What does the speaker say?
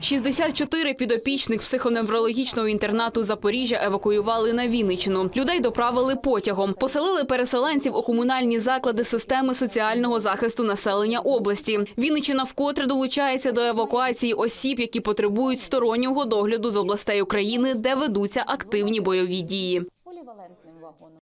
64 підопічних психоневрологічного інтернату Запоріжжя евакуювали на Вінничину. Людей доправили потягом. Поселили переселенців у комунальні заклади системи соціального захисту населення області. Вінничина вкотре долучається до евакуації осіб, які потребують стороннього догляду з областей України, де ведуться активні бойові дії.